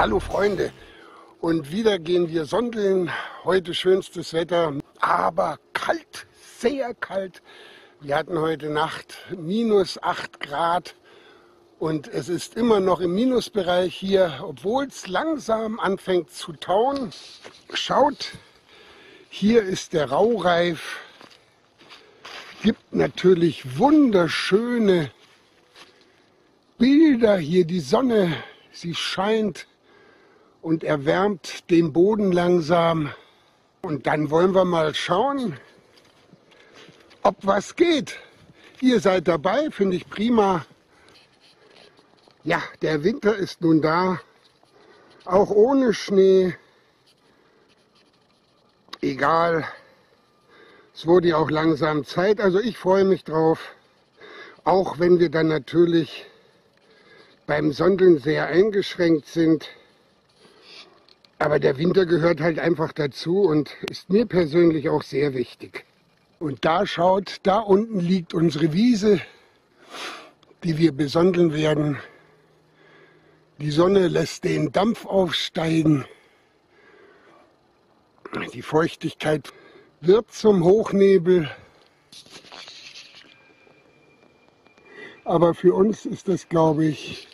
Hallo Freunde und wieder gehen wir sondeln. Heute schönstes Wetter, aber kalt, sehr kalt. Wir hatten heute Nacht minus 8 Grad und es ist immer noch im Minusbereich hier, obwohl es langsam anfängt zu tauen. Schaut, hier ist der Raureif. Gibt natürlich wunderschöne Bilder hier. Die Sonne, sie scheint und erwärmt den Boden langsam. Und dann wollen wir mal schauen, ob was geht. Ihr seid dabei, finde ich prima. Ja, der Winter ist nun da, auch ohne Schnee. Egal, es wurde ja auch langsam Zeit, also ich freue mich drauf, auch wenn wir dann natürlich beim Sondeln sehr eingeschränkt sind. Aber der Winter gehört halt einfach dazu und ist mir persönlich auch sehr wichtig. Und da schaut, da unten liegt unsere Wiese, die wir besondeln werden. Die Sonne lässt den Dampf aufsteigen. Die Feuchtigkeit wird zum Hochnebel. Aber für uns ist das, glaube ich,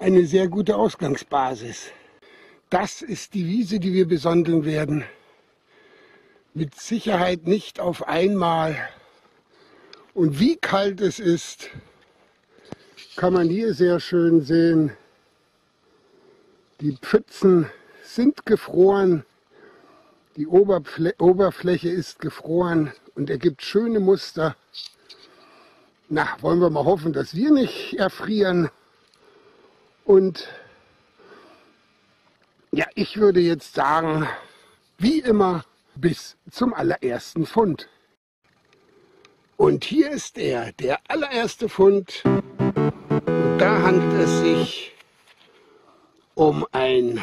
eine sehr gute Ausgangsbasis. Das ist die Wiese, die wir besondeln werden. Mit Sicherheit nicht auf einmal. Und wie kalt es ist, kann man hier sehr schön sehen. Die Pfützen sind gefroren, die Oberfl Oberfläche ist gefroren und ergibt schöne Muster. Na, wollen wir mal hoffen, dass wir nicht erfrieren. Und ja, ich würde jetzt sagen, wie immer, bis zum allerersten Fund. Und hier ist er, der allererste Fund. Und da handelt es sich um ein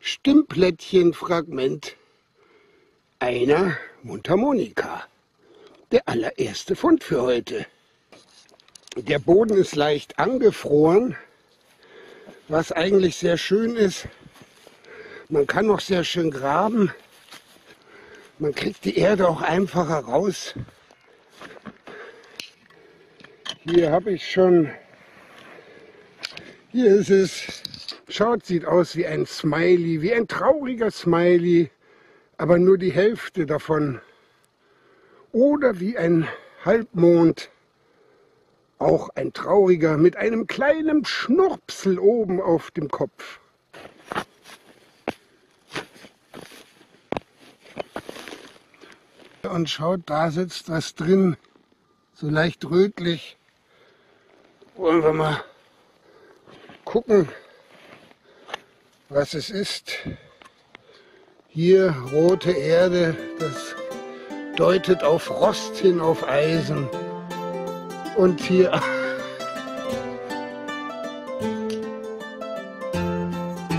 Stimmplättchenfragment einer Mundharmonika. Der allererste Fund für heute. Der Boden ist leicht angefroren was eigentlich sehr schön ist. Man kann noch sehr schön graben. Man kriegt die Erde auch einfacher raus. Hier habe ich schon, hier ist es, schaut, sieht aus wie ein Smiley, wie ein trauriger Smiley, aber nur die Hälfte davon. Oder wie ein Halbmond auch ein trauriger mit einem kleinen Schnurpsel oben auf dem Kopf. Und schaut, da sitzt was drin, so leicht rötlich. Wollen wir mal gucken, was es ist. Hier rote Erde, das deutet auf Rost hin, auf Eisen. Und hier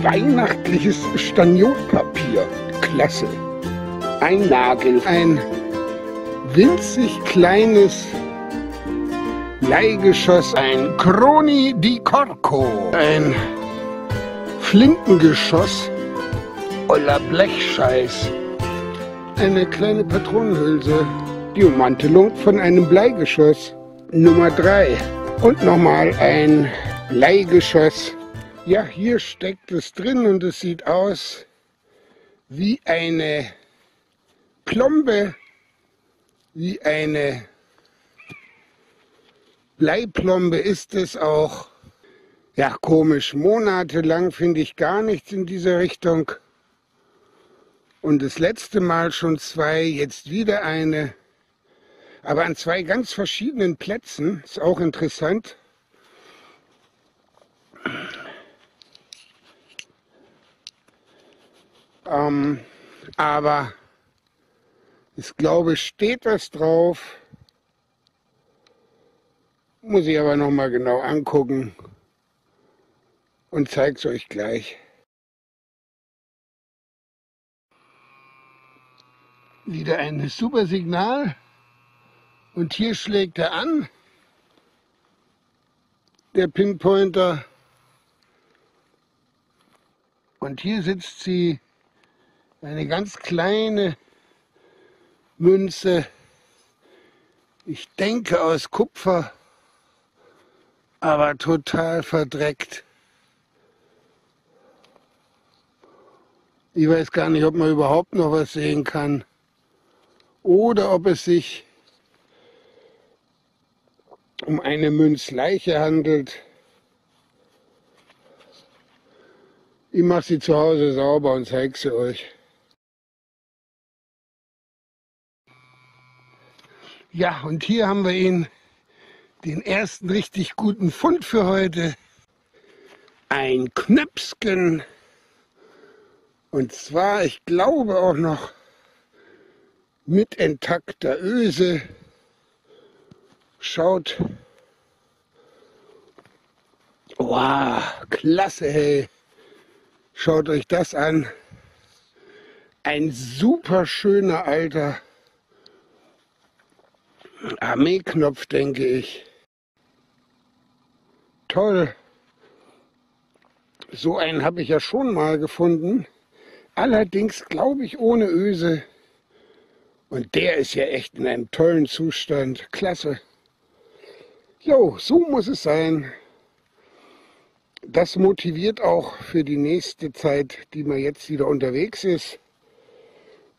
weihnachtliches Staniolpapier. Klasse. Ein Nagel. Ein winzig kleines Leihgeschoss. Ein Croni di Corco. Ein Flintengeschoss. Oller Blechscheiß. Eine kleine Patronenhülse. Die Ummantelung von einem Bleigeschoss. Nummer 3 und nochmal ein Leihgeschoss. Ja, hier steckt es drin und es sieht aus wie eine Plombe, wie eine Bleiplombe ist es auch. Ja, komisch. Monatelang finde ich gar nichts in dieser Richtung. Und das letzte Mal schon zwei, jetzt wieder eine aber an zwei ganz verschiedenen Plätzen. Ist auch interessant. Ähm, aber ich glaube, steht was drauf. Muss ich aber noch mal genau angucken und zeige es euch gleich. Wieder ein super Signal. Und hier schlägt er an, der Pinpointer. Und hier sitzt sie, eine ganz kleine Münze, ich denke aus Kupfer, aber total verdreckt. Ich weiß gar nicht, ob man überhaupt noch was sehen kann oder ob es sich um eine Münzleiche handelt. Ich mache sie zu Hause sauber und zeige sie euch. Ja, und hier haben wir ihn, den ersten richtig guten Fund für heute. Ein Knöpsken. Und zwar, ich glaube auch noch mit intakter Öse. Schaut. Wow, klasse, hey. Schaut euch das an. Ein super schöner alter Armeeknopf, denke ich. Toll. So einen habe ich ja schon mal gefunden. Allerdings glaube ich ohne Öse. Und der ist ja echt in einem tollen Zustand. Klasse. Jo, so muss es sein. Das motiviert auch für die nächste Zeit, die man jetzt wieder unterwegs ist.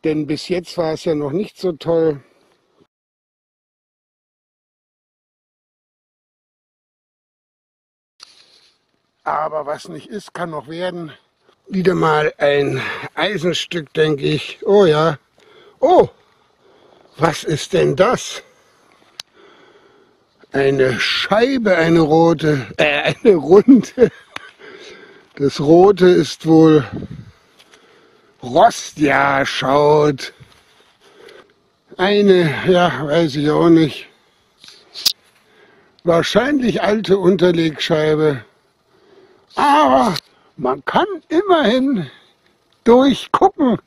Denn bis jetzt war es ja noch nicht so toll. Aber was nicht ist, kann noch werden. Wieder mal ein Eisenstück, denke ich. Oh ja. Oh, was ist denn das? Eine Scheibe, eine rote, äh, eine runde. Das rote ist wohl Rost. Ja, schaut. Eine, ja, weiß ich auch nicht. Wahrscheinlich alte Unterlegscheibe. Aber man kann immerhin durchgucken.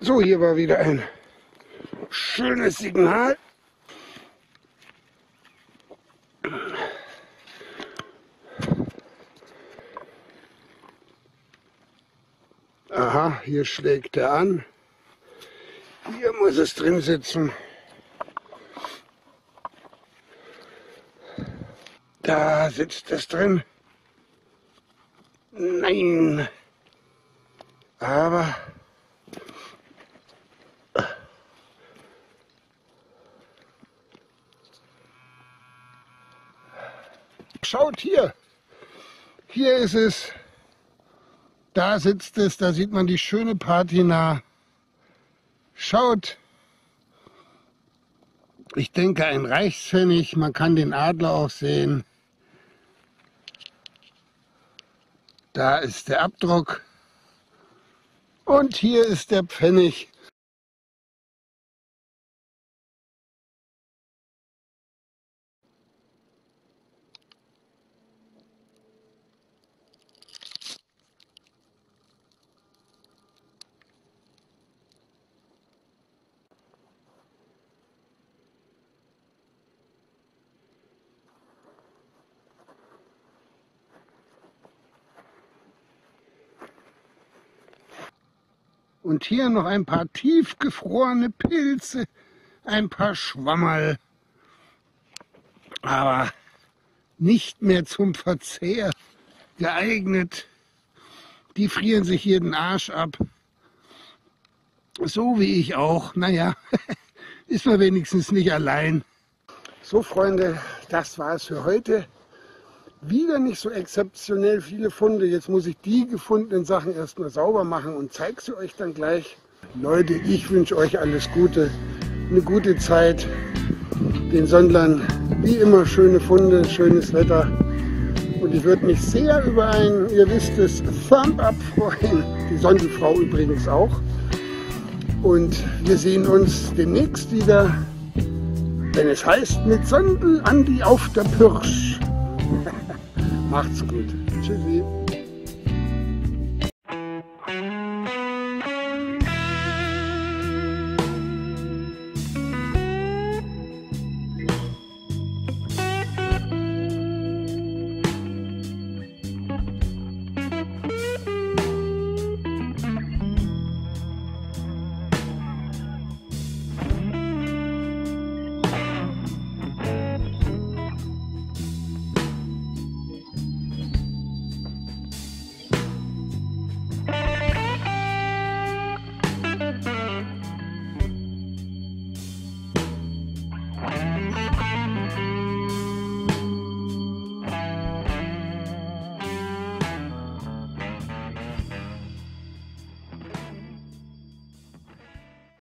So, hier war wieder ein schönes Signal. Aha, hier schlägt er an. Hier muss es drin sitzen. Da sitzt es drin. Nein. Aber schaut hier. Hier ist es. Da sitzt es. Da sieht man die schöne Patina. Schaut. Ich denke ein Reichspfennig. Man kann den Adler auch sehen. Da ist der Abdruck. Und hier ist der Pfennig. Und hier noch ein paar tiefgefrorene Pilze, ein paar Schwammerl. Aber nicht mehr zum Verzehr geeignet. Die frieren sich hier den Arsch ab. So wie ich auch. Naja, ist man wenigstens nicht allein. So Freunde, das war es für heute wieder nicht so exzeptionell viele Funde. Jetzt muss ich die gefundenen Sachen erstmal sauber machen und zeige sie euch dann gleich. Leute, ich wünsche euch alles Gute, eine gute Zeit, den Sondlern wie immer schöne Funde, schönes Wetter. Und ich würde mich sehr über ein, ihr wisst es, Thumb Up freuen. Die Sondelfrau übrigens auch. Und wir sehen uns demnächst wieder, wenn es heißt, mit Sondel Andi auf der Pirsch. Macht's gut. Tschüssi.